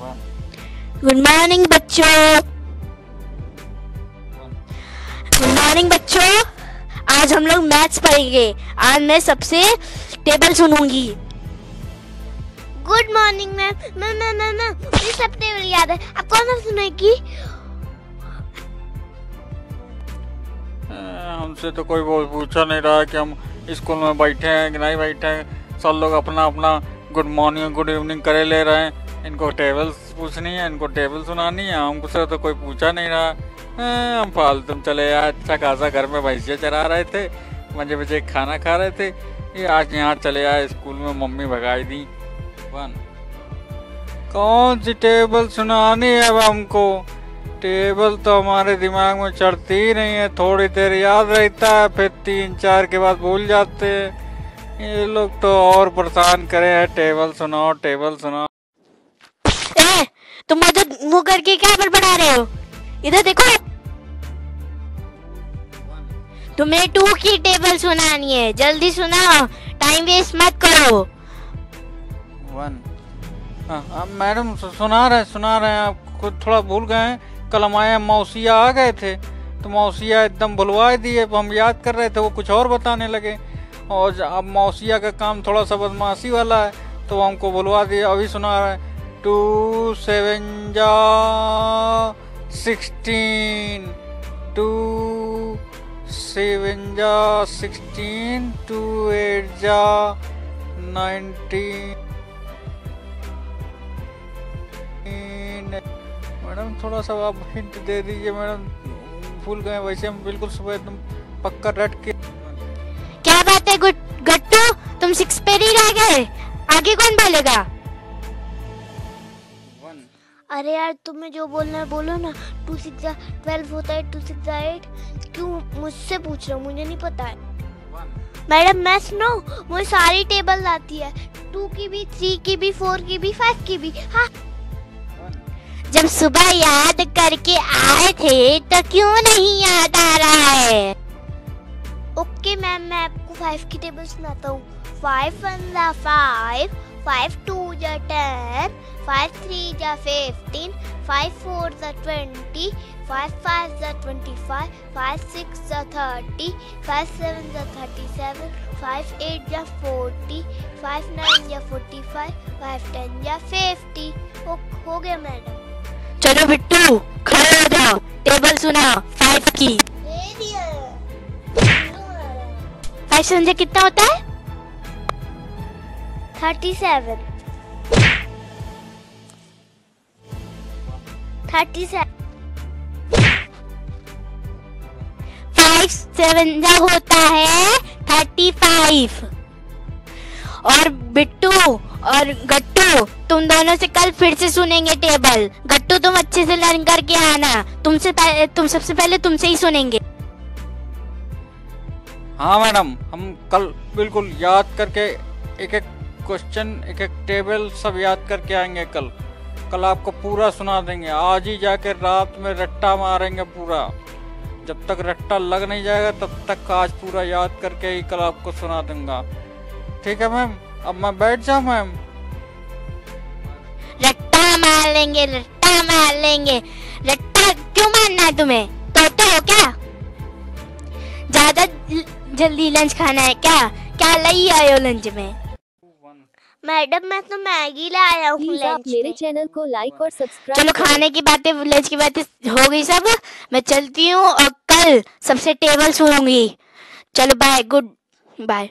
Good morning बच्चों good morning बच्चों आज हम लोग मैथ्स पढ़ेंगे आज मैं सबसे टेबल सुनूँगी good morning ma'am ma'am ma'am ma'am ma'am मुझे सब टेबल याद है। आप कौन सा सुनेगी? हमसे तो कोई वो पूछा नहीं रहा कि हम स्कूल में बैठे हैं कि नहीं बैठे हैं। सब लोग अपना अपना गुड मॉर्निंग गुड इवनिंग करे ले रहे हैं। इनको टेबल्स पूछनी है, इनको टेबल सुनानी है हमसे तो कोई पूछा नहीं रहा। हम फालतू चले अच्छा खासा घर में भैंसिया चरा रहे थे, मज़े मज़े खाना खा रहे थे। ये आज यहाँ चले आए, स्कूल में मम्मी भगाई दी। वन। कौन सी टेबल सुनानी है अब हमको? टेबल तो हमारे दिमाग में चढ़ती ही नहीं है, थोड़ी देर याद रहता है, फिर तीन चार के बाद भूल जाते हैं। ये लोग तो और परेशान करे हैं टेबल सुनाओ टेबल सुनाओ। तुम मुझे मुँह करके क्या बड़बड़ा रहे हो? इधर देखो। तुम्हें टू की टेबल सुनानी है। जल्दी सुनाओ। टाइम वेस्ट मत करो। वन हाँ हाँ, मैडम सुना रहे सुना रहे हैं आप। खुद थोड़ा भूल गए हैं। कल हमारे मौसिया आ गए थे। तो मौसिया एकदम भुलवा दिए। हम याद कर रहे थे वो कुछ और बताने लगे। और अब मौसिया का काम थोड़ा सा बदमाशी वाला है तो हमको भुलवा दिए। अभी सुना रहे हैं। टू सेवन जा सिक्सटीन टू सेवन जा सिक्सटीन टू एट जा नाइनटीन मैडम, थोड़ा सा आप हिंट दे दीजिए मैडम। भूल गए वैसे हम, बिल्कुल सुबह एकदम पक्का रट के। क्या बात है गुड गट्टू? तुम सिक्स पे ही रह गए? आगे कौन बोलेगा? अरे यार तुम्हें जो बोलना है बोलो ना। टू सिक्स ट्वेल्व होता है, टू सिक्स एट। क्यों मुझसे पूछ रहे हो? मुझे नहीं पता है। मैडम, मैं सुनो, मुझे सारी टेबल आती है। टू की भी, थ्री की भी, फोर की भी, फाइव की भी। हाँ। जब सुबह याद करके आए थे तो क्यों नहीं याद आ रहा है? ओके मैम, मैं आपको फाइव की टेबल सुनाता हूँ। Five one five. Five two जा टेन फाइव थ्री जा फिफ्टीन फाइव फोर जा ट्वेंटी फाइव फाइव जा ट्वेंटी फाइव फाइव सिक्स जा थर्टी फाइव सेवन जा थर्टी सेवन फाइव एट जा फोर्टी फाइव नाइन जा फोर्टी फाइव फाइव टेन जा fifty हो गया मैडम चलो बिट्टू खड़े हो जाओ। टेबल सुनाओ फाइव की। फाइव से कितना होता है? Thirty seven thirty seven five seven जा होता है थर्टी फाइव और बिट्टू और गट्टू, तुम दोनों से कल फिर से सुनेंगे टेबल गट्टू, तुम अच्छे से लर्न करके आना. तुमसे तुम सबसे पहले तुमसे ही सुनेंगे. हाँ मैडम. हम कल बिल्कुल याद करके एक एक क्वेश्चन एक एक टेबल सब याद करके आएँगे कल। कल आपको पूरा सुना देंगे। आज ही जाके रात में रट्टा मारेंगे पूरा। जब तक रट्टा लग नहीं जाएगा, तब तक आज पूरा याद करके ही कल आपको सुना दूँगा। ठीक है मैम? अब मैं बैठ जाऊँ मैम? रट्टा मार लेंगे रट्टा मार लेंगे रट्टा क्यों मारना है तुम्हें? तोते हो क्या? ज़्यादा जल्दी लंच खाना है क्या? क्या लई हो लंच में? मैडम मैं तो मैगी लाया हूँ मेरे चैनल को लाइक और सब्सक्राइब चलो खाने की बातें लंच की बातें हो गई सब। मैं चलती हूँ और कल सबसे टेबल सुनूँगी चलो बाय गुड बाय